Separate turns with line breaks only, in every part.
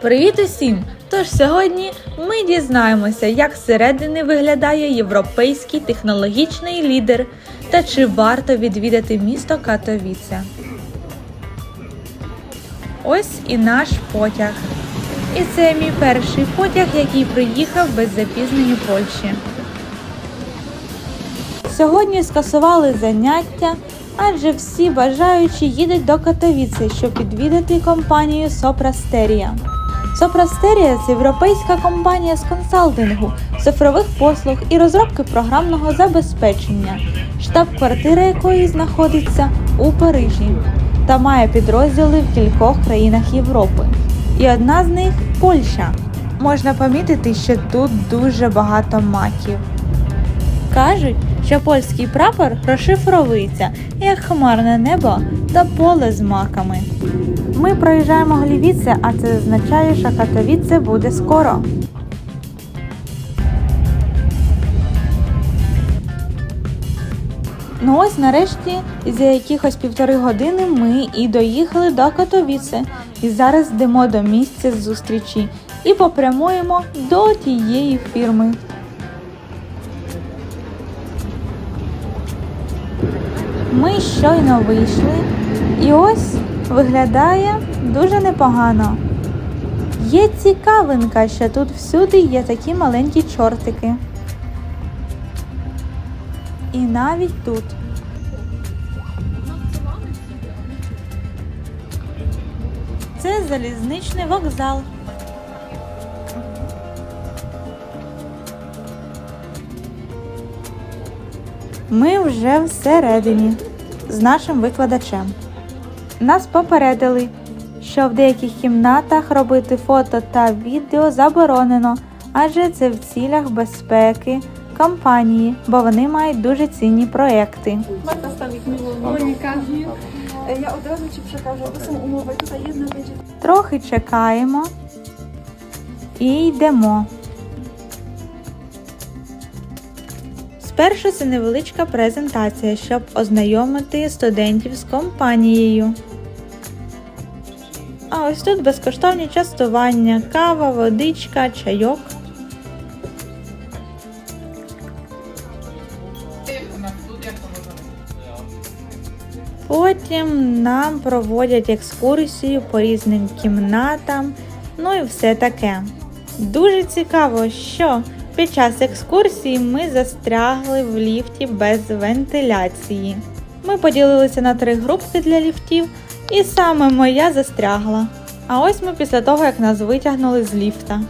Привіт усім! Тож сьогодні ми дізнаємося, як зсередини виглядає європейський технологічний лідер та чи варто відвідати місто Катовіце. Ось і наш потяг. І це мій перший потяг, який приїхав без запізнень у Польщі. Сьогодні скасували заняття, адже всі бажаючі їдуть до Катовіці, щоб відвідати компанію Сопрастерія. Сопрастерія це європейська компанія з консалтингу, цифрових послуг і розробки програмного забезпечення, штаб-квартира якої знаходиться у Парижі та має підрозділи в кількох країнах Європи. І одна з них Польща. Можна помітити, що тут дуже багато маків. Кажуть, що польський прапор розшифровується як хмарне небо та поле з маками. Ми проїжджаємо Глівіце, а це означає, що Катовіце буде скоро. Ну ось нарешті за якихось півтори години ми і доїхали до Катовіце. І зараз йдемо до місця зустрічі і попрямуємо до тієї фірми. Ми щойно вийшли, і ось виглядає дуже непогано. Є цікавинка, що тут всюди є такі маленькі чортики. І навіть тут. Це залізничний вокзал. Ми вже всередині з нашим викладачем. Нас попередили, що в деяких кімнатах робити фото та відео заборонено, адже це в цілях безпеки компанії, бо вони мають дуже цінні проекти.
Marta Stawik, Monika. Ja od razu Ci przekażę, to są umowy. Tutaj jedna będzie
Трохи чекаємо і йдемо. Спершу це невеличка презентація, щоб ознайомити студентів з компанією. А ось тут безкоштовні частування, кава, водичка, чайок. Потім нам проводять екскурсію по різним кімнатам, ну і все таке. Дуже цікаво, що під час екскурсії ми застрягли в ліфті без вентиляції. Ми поділилися на три групки для ліфтів, і саме моя застрягла. А ось ми після того, як нас витягнули з ліфта.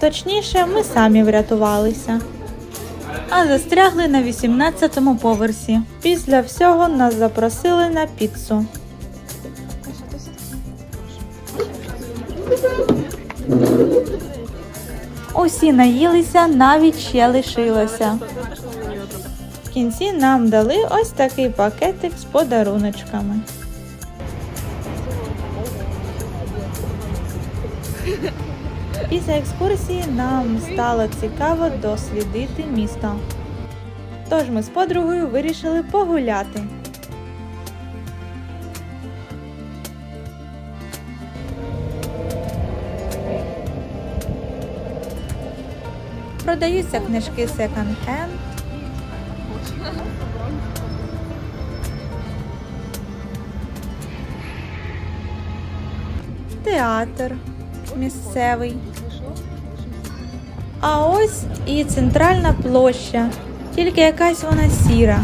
Точніше, ми самі врятувалися. А застрягли на 18-му поверсі. Після всього нас запросили на піцу. Усі наїлися, навіть ще лишилося. В кінці нам дали ось такий пакетик з подаруночками. Після екскурсії нам стало цікаво дослідити місто. Тож ми з подругою вирішили погуляти. Продаються книжки секонд-хенд. Театр місцевий. А ось і центральна площа, тільки якась вона сіра,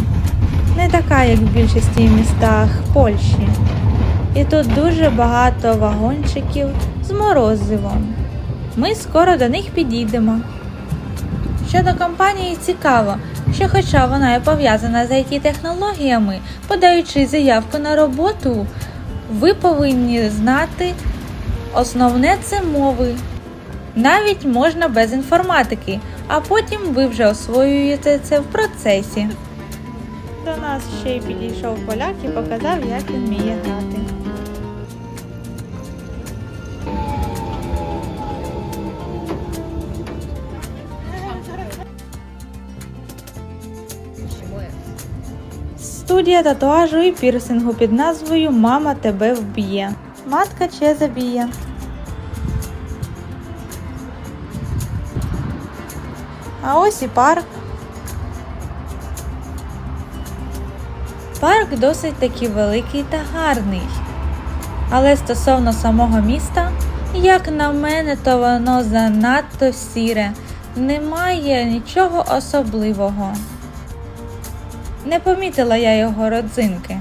не така, як в більшості містах Польщі. І тут дуже багато вагончиків з морозивом. Ми скоро до них підійдемо. Щодо компанії цікаво, що хоча вона і пов'язана з it технологіями, подаючи заявку на роботу, ви повинні знати основне це мови. Навіть можна без інформатики, а потім ви вже освоюєте це в процесі. До нас ще й підійшов поляк і показав, як він вміє грати. студія татуажу і пірсингу під назвою Мама тебе вб'є. Матка чи забіє. А ось і парк. Парк досить таки великий та гарний. Але стосовно самого міста, як на мене, то воно занадто сіре. Немає нічого особливого. Не помітила я його родзинки.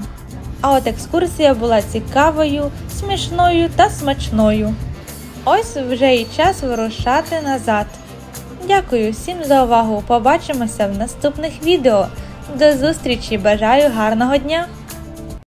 А от екскурсія була цікавою, смішною та смачною. Ось вже і час вирушати назад. Дякую всім за увагу. Побачимося в наступних відео. До зустрічі! Бажаю гарного дня!